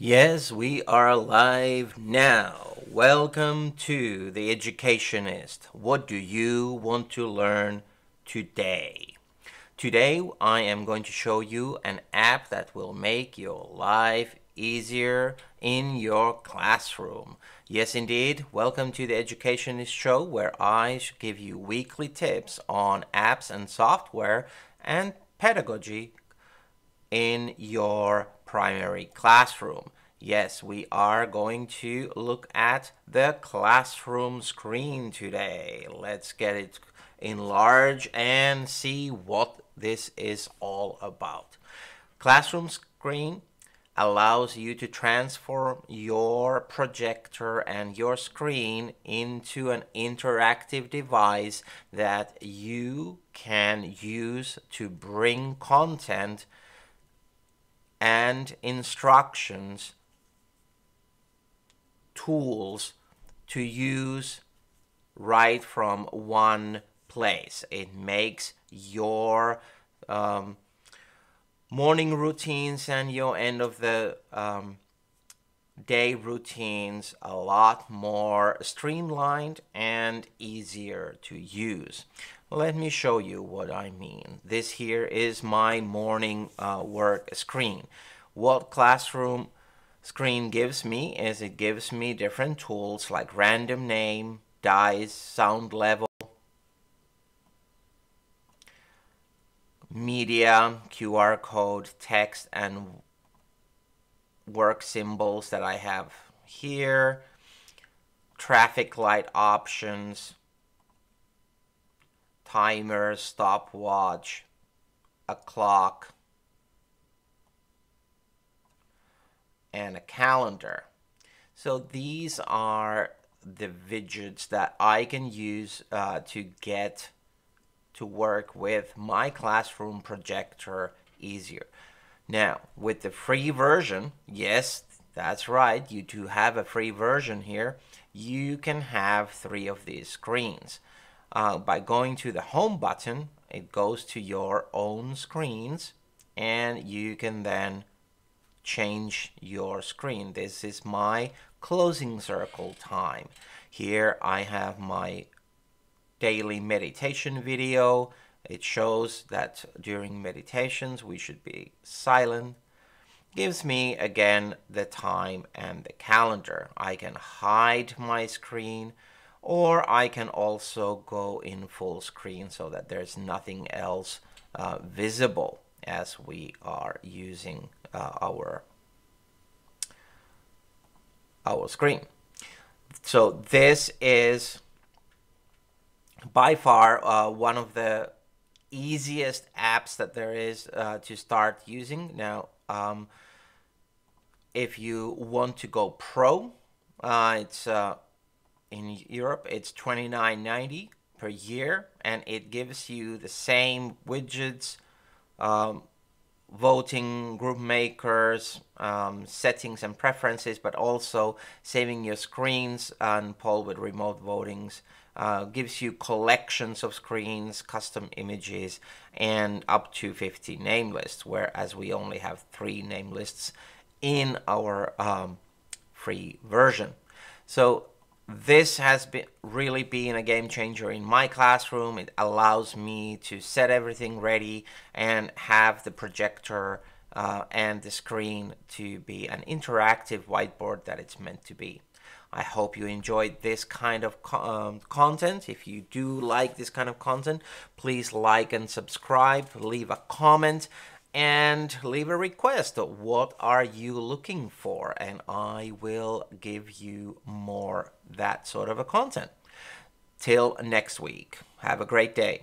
Yes, we are live now. Welcome to The Educationist. What do you want to learn today? Today, I am going to show you an app that will make your life easier in your classroom. Yes, indeed. Welcome to The Educationist Show, where I give you weekly tips on apps and software and pedagogy in your primary classroom. Yes, we are going to look at the classroom screen today. Let's get it enlarged and see what this is all about. Classroomscreen allows you to transform your projector and your screen into an interactive device that you can use to bring content and instructions, tools to use right from one place. It makes your um, morning routines and your end of the um, day routines a lot more streamlined and easier to use. Let me show you what I mean. This here is my morning uh, work screen. What Classroom screen gives me is it gives me different tools like random name, dice, sound level, media, QR code, text, and work symbols that I have here, traffic light options, timer, stopwatch, a clock, and a calendar. So these are the widgets that I can use uh, to get to work with my classroom projector easier. Now, with the free version, yes, that's right, you do have a free version here, you can have three of these screens. Uh, by going to the home button, it goes to your own screens and you can then change your screen. This is my closing circle time. Here I have my daily meditation video. It shows that during meditations we should be silent. Gives me again the time and the calendar. I can hide my screen or I can also go in full screen so that there's nothing else uh, visible as we are using uh, our our screen. So this is by far uh, one of the easiest apps that there is uh, to start using. Now, um, if you want to go pro, uh, it's uh, in Europe, it's 29.90 per year, and it gives you the same widgets, um, voting group makers, um, settings and preferences, but also saving your screens and poll with remote votings. Uh, gives you collections of screens, custom images, and up to 50 name lists, whereas we only have three name lists in our um, free version. So this has been really been a game changer in my classroom. It allows me to set everything ready and have the projector uh, and the screen to be an interactive whiteboard that it's meant to be. I hope you enjoyed this kind of co um, content. If you do like this kind of content, please like and subscribe, leave a comment, and leave a request. What are you looking for? And I will give you more that sort of a content. Till next week. Have a great day.